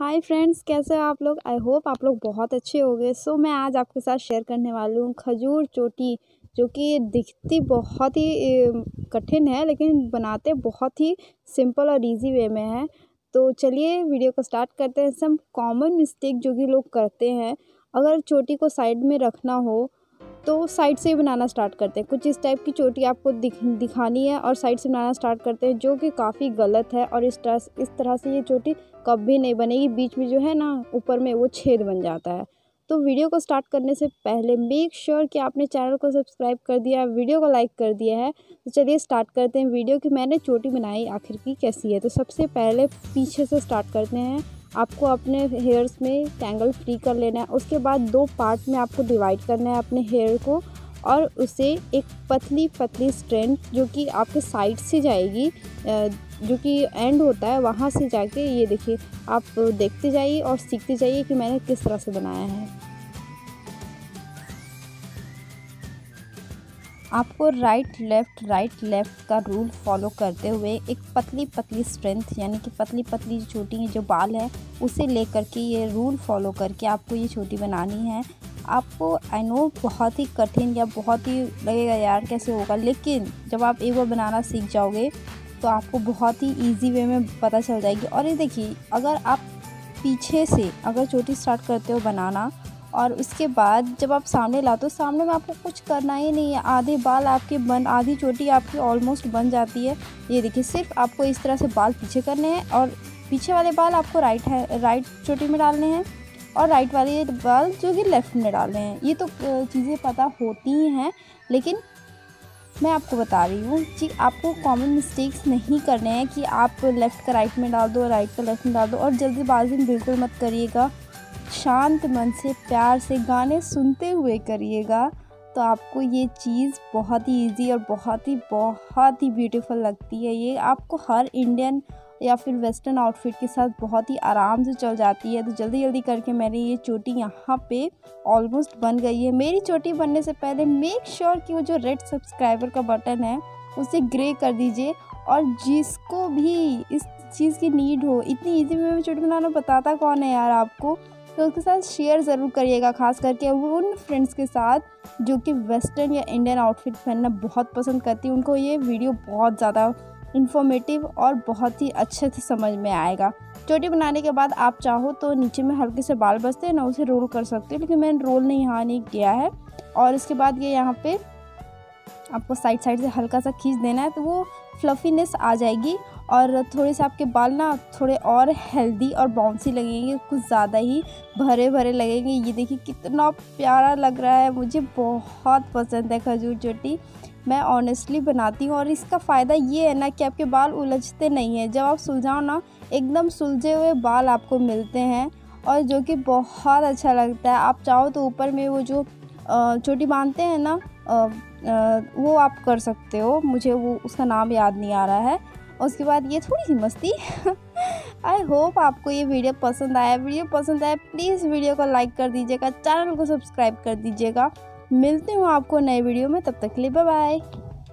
Hi friends कैसे हो आप लोग? आई होप आप लोग बहुत अच्छे हो गए सो मैं आज आपके साथ शेयर करने वाली हूँ खजूर चोटी, जो कि दिखती बहुत ही कठिन है, लेकिन बनाते बहुत ही सिंपल और इजी वे में है। तो चलिए वीडियो को स्टार्ट करते हैं। सम कॉमन मिस्टेक जो कि लोग करते हैं, अगर चोटी को साइड में रखना हो तो साइड से ही बनाना स्टार्ट करते हैं। कुछ इस टाइप की चोटी आपको दिख, दिखानी है और साइड से बनाना स्टार्ट करते हैं, जो कि काफ़ी गलत है और इस तरह इस तरह से ये चोटी कभी नहीं बनेगी। बीच में जो है ना, ऊपर में वो छेद बन जाता है। तो वीडियो को स्टार्ट करने से पहले मेक श्योर sure कि आपने चैनल को सब्सक्राइब कर दिया है, वीडियो को लाइक कर दिया है। तो चलिए स्टार्ट करते हैं वीडियो की, मैंने चोटी बनाई आखिर की कैसी है। तो सबसे पहले पीछे से स्टार्ट करते हैं। आपको अपने हेयर्स में टैंगल फ्री कर लेना है। उसके बाद दो पार्ट में आपको डिवाइड करना है अपने हेयर को और उसे एक पतली पतली स्ट्रेंथ जो कि आपके साइड से जाएगी जो कि एंड होता है, वहाँ से जाके ये देखिए, आप देखते जाइए और सीखते जाइए कि मैंने किस तरह से बनाया है। आपको राइट लेफ़्ट राइट लेफ़्ट का रूल फॉलो करते हुए एक पतली पतली स्ट्रेंथ यानी कि पतली पतली छोटी जो बाल है, उसे ले करके ये रूल फॉलो करके आपको ये छोटी बनानी है। आपको आई नो बहुत ही कठिन या बहुत ही लगेगा, यार, कैसे होगा? लेकिन जब आप एक बार बनाना सीख जाओगे तो आपको बहुत ही ईजी वे में पता चल जाएगी। और ये देखिए, अगर आप पीछे से, अगर चोटी स्टार्ट करते हो बनाना और उसके बाद जब आप सामने लाते हो, सामने में आपको कुछ करना ही नहीं है। आधे बाल आपके बन, आधी चोटी आपकी ऑलमोस्ट बन जाती है। ये देखिए, सिर्फ़ आपको इस तरह से बाल पीछे करने हैं और पीछे वाले बाल आपको राइट है राइट चोटी में डालने हैं और राइट वाले बाल जो कि लेफ़्ट में डालने हैं। ये तो चीज़ें पता होती ही हैं, लेकिन मैं आपको बता रही हूँ कि आपको कॉमन मिस्टेक्स नहीं करने हैं कि आप लेफ़्ट का राइट में डाल दो राइट का लेफ़्ट में डाल दो और जल्दीबाजी बिल्कुल मत करिएगा। शांत मन से प्यार से गाने सुनते हुए करिएगा तो आपको ये चीज़ बहुत ही इजी और बहुत ही बहुत ही ब्यूटीफुल लगती है ये। आपको हर इंडियन या फिर वेस्टर्न आउटफिट के साथ बहुत ही आराम से चल जाती है। तो जल्दी जल्दी करके मैंने ये चोटी यहाँ पे ऑलमोस्ट बन गई है। मेरी चोटी बनने से पहले मेक श्योर sure कि वो जो रेड सब्सक्राइबर का बटन है, उसे ग्रे कर दीजिए और जिसको भी इस चीज़ की नीड हो, इतनी ईजी में चोटी बनाना बताता कौन है यार आपको? तो उसके साथ शेयर ज़रूर करिएगा, खास करके उन फ्रेंड्स के साथ जो कि वेस्टर्न या इंडियन आउटफिट पहनना बहुत पसंद करती हैं। उनको ये वीडियो बहुत ज़्यादा इन्फॉर्मेटिव और बहुत ही अच्छे से समझ में आएगा। चोटी बनाने के बाद आप चाहो तो नीचे में हल्के से बाल बचते हैं, ना उसे रोल कर सकते हो, लेकिन मैंने रोल नहीं यहाँ नहीं किया है। और इसके बाद ये यहाँ पे आपको साइड साइड से हल्का सा खींच देना है तो वो फ्लफीनेस आ जाएगी और थोड़े से आपके बाल ना थोड़े और हेल्दी और बाउंसी लगेंगे, कुछ ज़्यादा ही भरे भरे लगेंगे। ये देखिए कितना प्यारा लग रहा है, मुझे बहुत पसंद है खजूर चोटी। मैं ऑनेस्टली बनाती हूँ और इसका फ़ायदा ये है ना कि आपके बाल उलझते नहीं हैं। जब आप सुलझाओ ना, एकदम सुलझे हुए बाल आपको मिलते हैं और जो कि बहुत अच्छा लगता है। आप चाहो तो ऊपर में वो जो चोटी बांधते हैं ना वो आप कर सकते हो। मुझे वो, उसका नाम याद नहीं आ रहा है। उसके बाद ये थोड़ी सी मस्ती। आई होप आपको ये वीडियो पसंद आया। वीडियो पसंद आया प्लीज़ वीडियो को लाइक कर दीजिएगा चैनल को सब्सक्राइब कर दीजिएगा। मिलते हूँ आपको नए वीडियो में, तब तक के लिए बाय बाय